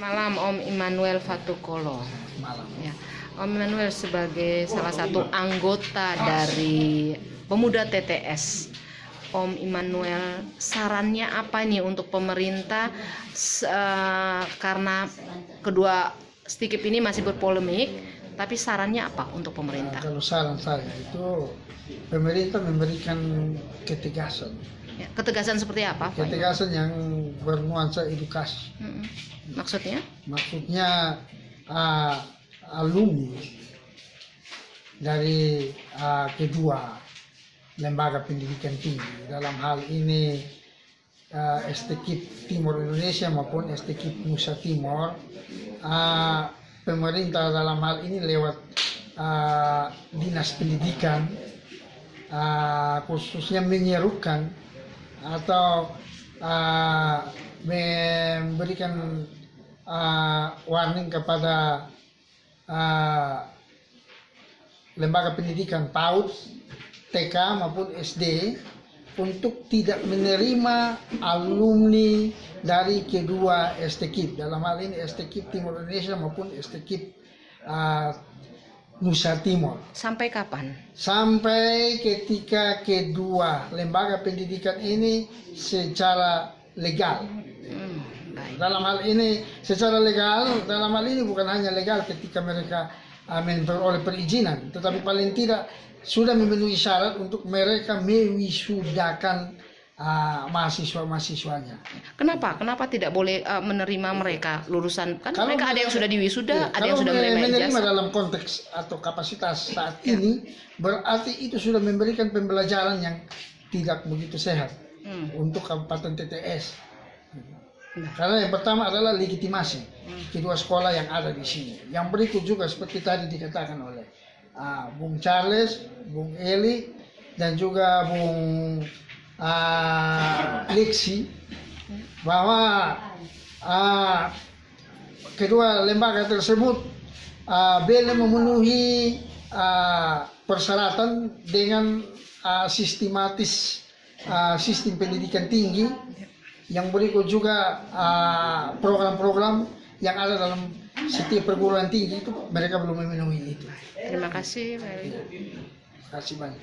Malam Om Immanuel Fatukolo. malam. Ya. Om Immanuel sebagai salah satu anggota dari pemuda TTS. Om Immanuel sarannya apa nih untuk pemerintah eh, karena kedua stikip ini masih berpolemik, tapi sarannya apa untuk Nah, pemerintah? kalau saran saya itu pemerintah memberikan ketegasan, Ya, ketegasan seperti apa? Pak? ketegasan yang bernuansa edukasi. Mm-mm. Maksudnya? Maksudnya ah, alumni dari ah, kedua lembaga pendidikan tinggi dalam hal ini uh, STKIP Timur Indonesia maupun STKIP Nusa Timur ah, pemerintah dalam hal ini lewat ah, dinas pendidikan ah, khususnya menyerukan atau ah, memberikan ah, warning kepada ah, lembaga pendidikan PAUD, TK maupun SD untuk tidak menerima alumni dari kedua STKIP dalam hal ini STKIP Timur Indonesia maupun STKIP ah, Nusa Timur Sampai kapan? sampai ketika kedua lembaga pendidikan ini secara legal Hmm, baik. dalam hal ini secara legal dalam hal ini bukan hanya legal ketika mereka uh, memperoleh perizinan tetapi paling tidak sudah memenuhi syarat untuk mereka mewisudakan uh, mahasiswa-mahasiswanya Kenapa? Kenapa tidak boleh uh, menerima mereka lulusan? Kan Kalau mereka ada yang sudah diwisuda, Iya, ada yang sudah me- menerima menerima ijazah. dalam konteks atau kapasitas saat ini berarti itu sudah memberikan pembelajaran yang tidak begitu sehat Hmm. untuk Kabupaten TTS. Nah. Karena yang pertama adalah legitimasi Hmm. kedua sekolah yang ada di sini. Yang berikut juga seperti tadi dikatakan oleh ah, Bung Charles, Bung Eli, dan juga Bung Lexi bahwa ah, kedua lembaga tersebut ah, belum memenuhi ah, persyaratan dengan ah, sistematis ah, sistem pendidikan tinggi yang berikut juga program-program yang ada dalam setiap perguruan tinggi itu mereka belum memenuhi itu. Terima kasih. Terima kasih banyak.